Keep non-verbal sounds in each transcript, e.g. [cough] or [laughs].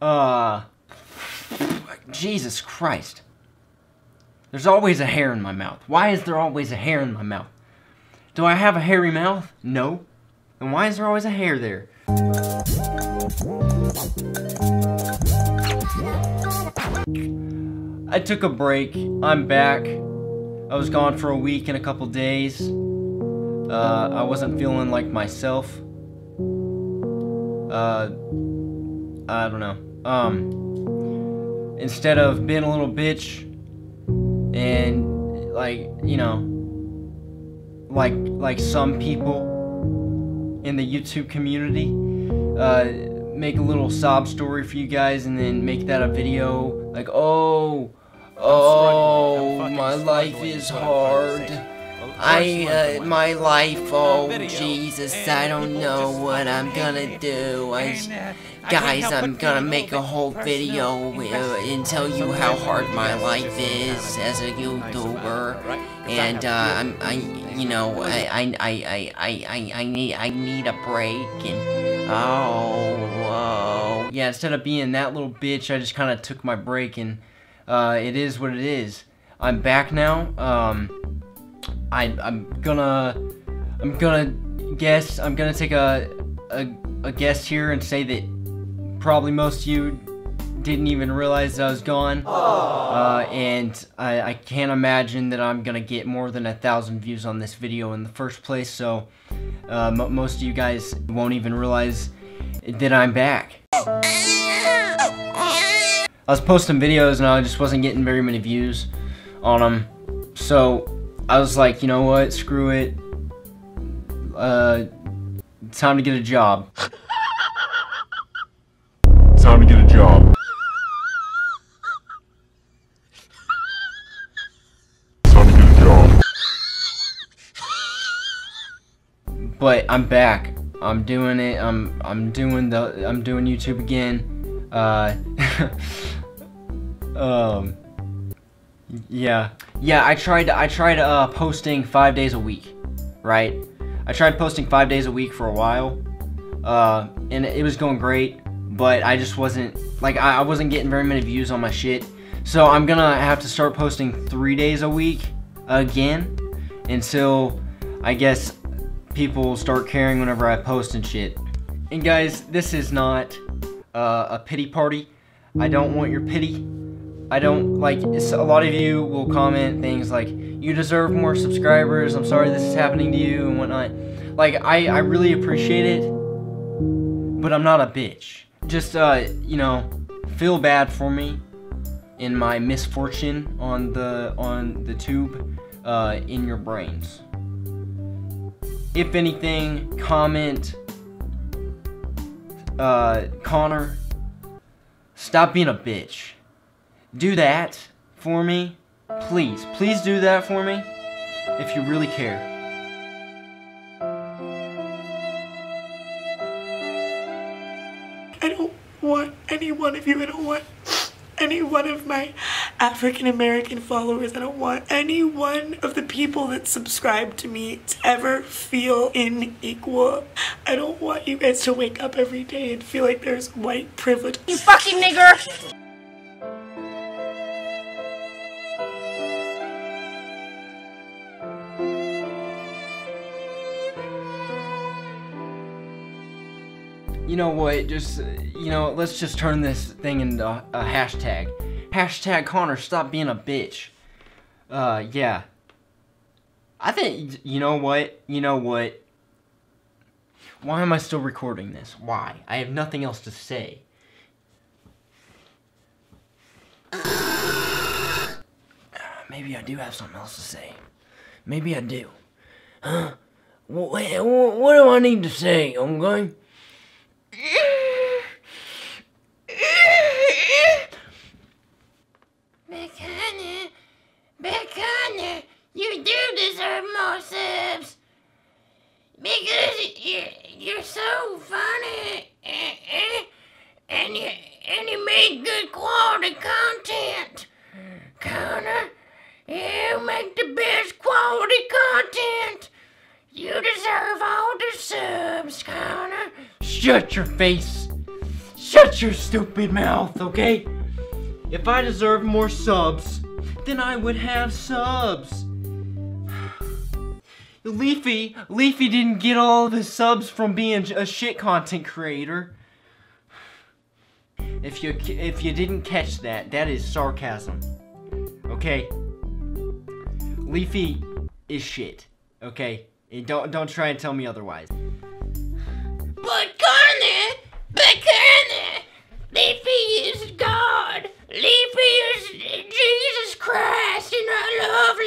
Uh, Jesus Christ. There's always a hair in my mouth. Why is there always a hair in my mouth? Do I have a hairy mouth? No. Then why is there always a hair there? I took a break. I'm back. I was gone for a week and a couple days. Uh, I wasn't feeling like myself. Uh, I don't know. Um, instead of being a little bitch and like, you know, like like some people in the YouTube community, uh, make a little sob story for you guys and then make that a video like, oh, oh, my life is hard. I, uh, my life, oh, Jesus, I don't know what I'm gonna do. I, guys, I'm gonna make a whole video uh, and tell you how hard my life is as a YouTuber. And, uh, I'm, I, you know, I, I, I, I, I, I need, I need a break and, oh, whoa. Yeah, instead of being that little bitch, I just kind of took my break and, uh, it is what it is. I'm back now, um, I, I'm gonna, I'm gonna guess, I'm gonna take a, a, a guess here and say that probably most of you didn't even realize I was gone. Uh, and I, I can't imagine that I'm gonna get more than a thousand views on this video in the first place, so uh, most of you guys won't even realize that I'm back. I was posting videos and I just wasn't getting very many views on them, so I was like, you know what, screw it. Uh, time to get a job. time to get a job. Time to get a job. But I'm back. I'm doing it. I'm I'm doing the I'm doing YouTube again. Uh [laughs] um yeah. Yeah, I tried I tried uh posting 5 days a week, right? I tried posting 5 days a week for a while. Uh and it was going great, but I just wasn't like I, I wasn't getting very many views on my shit. So I'm to have to start posting 3 days a week again until I guess people start caring whenever I post and shit. And guys, this is not uh, a pity party. I don't want your pity. I don't, like, a lot of you will comment things like, you deserve more subscribers, I'm sorry this is happening to you, and whatnot. Like, I, I really appreciate it, but I'm not a bitch. Just, uh, you know, feel bad for me in my misfortune on the, on the tube, uh, in your brains. If anything, comment, uh, Connor, stop being a bitch. Do that for me. Please, please do that for me. If you really care. I don't want any one of you. I don't want any one of my African American followers. I don't want any one of the people that subscribe to me to ever feel unequal. I don't want you guys to wake up every day and feel like there's white privilege. You fucking nigger! You know what, just, you know, let's just turn this thing into a, hashtag. Hashtag Connor, stop being a bitch. Uh, yeah. I think, you know what, you know what. Why am I still recording this? Why? I have nothing else to say. [sighs] Maybe I do have something else to say. Maybe I do. Huh? What, what do I need to say, okay? You do deserve more subs. Because you're so funny. And you, and you make good quality content. Connor, you make the best quality content. You deserve all the subs, Connor. Shut your face. Shut your stupid mouth, okay? If I deserve more subs, then I would have subs. [sighs] Leafy, Leafy didn't get all his subs from being a shit content creator. [sighs] If you if you didn't catch that, that is sarcasm. Okay? Leafy is shit. Okay? And don't don't try and tell me otherwise.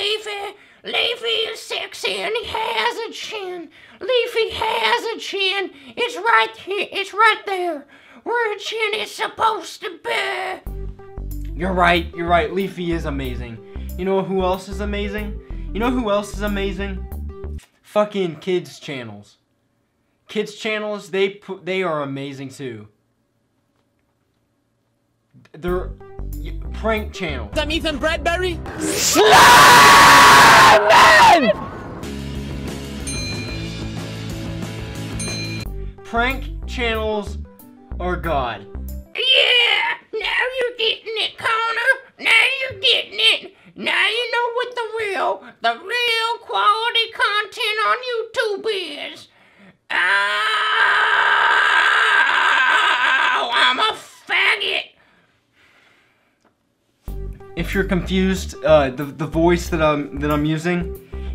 Leafy. Leafy is sexy and he has a chin. Leafy has a chin. It's right here. It's right there where a chin is supposed to be. You're right, you're right. Leafy is amazing. You know who else is amazing? You know who else is amazing? Fucking kids channels. Kids channels, they put they are amazing too. They're y- prank channels. I'm Ethan Bradberry. Prank channels are god. Yeah, now you're getting it, Connor. Now you're getting it. Now you know what the real, the real quality content on YouTube is. Oh, I'm a faggot. If you're confused, uh, the the voice that I'm that I'm using,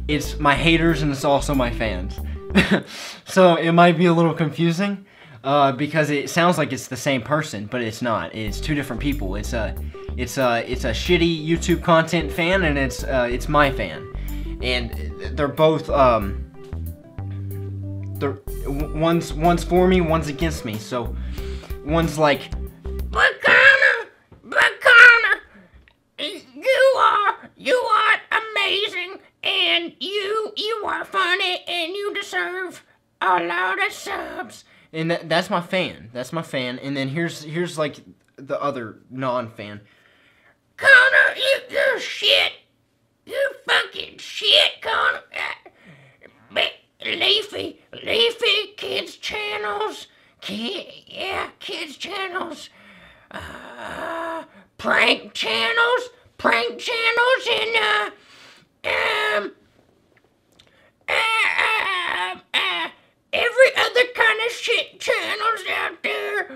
it's my haters and it's also my fans. [laughs] so it might be a little confusing, uh, because it sounds like it's the same person, but it's not. It's two different people. It's a it's a it's a shitty YouTube content fan and it's uh, it's my fan, and they're both um. They're one's one's for me, one's against me. So one's like But Connor, but Connor, you are, you are amazing, and you, you are funny, and you deserve a lot of subs. And that, that's my fan. That's my fan. And then here's here's like the other non-fan. Connor, you, you're shit. You fucking shit, Connor. Uh, But Leafy, Leafy Kids channels, kid, yeah, kids channels, uh, prank channels, prank channels, and uh, um, uh, uh, uh, every other kind of shit channels out there.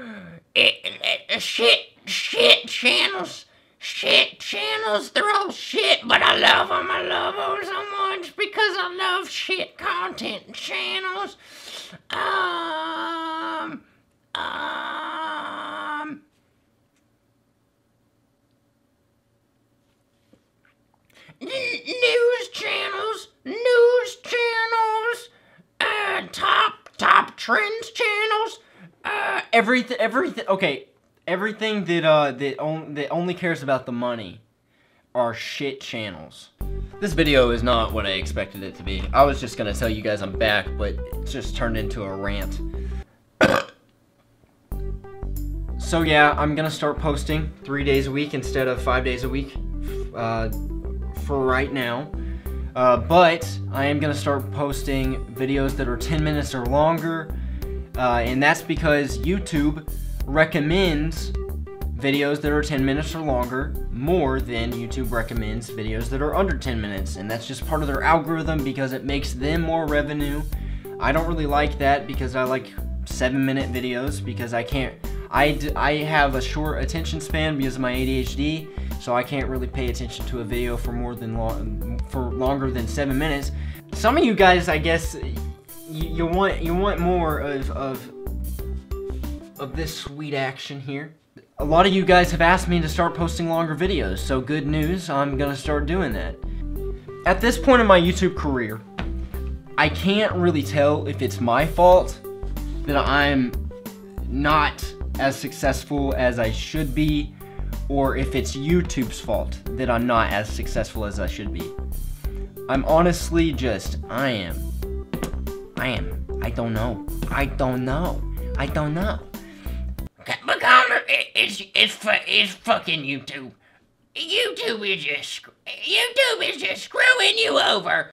Eh, eh, eh, shit, shit channels. Shit channels, they're all shit, but I love them. I love them so much because I love shit content channels. Um, um, news channels, news channels, uh, top, top trends channels, uh, Everything everything okay, everything that uh that that only cares about the money are shit channels. This video is not what I expected it to be. I was just gonna tell you guys I'm back, but it just turned into a rant. [coughs] so yeah, I'm gonna start posting three days a week instead of five days a week uh, for right now. Uh, but I am gonna start posting videos that are 10 minutes or longer, uh, and that's because YouTube recommends videos that are 10 minutes or longer more than YouTube recommends videos that are under 10 minutes, and that's just part of their algorithm because it makes them more revenue. I don't really like that because I like 7 minute videos because I can't I, I have a short attention span because of my ADHD, so I can't really pay attention to a video for more than long for longer than 7 minutes. Some of you guys, I guess you, you want you want more of, of of this sweet action here. A lot of you guys have asked me to start posting longer videos, so good news, I'm gonna start doing that. At this point in my YouTube career, I can't really tell if it's my fault that I'm not as successful as I should be, or if it's YouTube's fault that I'm not as successful as I should be. I'm honestly just, I am. I am. I don't know. I don't know. I don't know. It's it's it's fucking YouTube. YouTube is just YouTube is just screwing you over.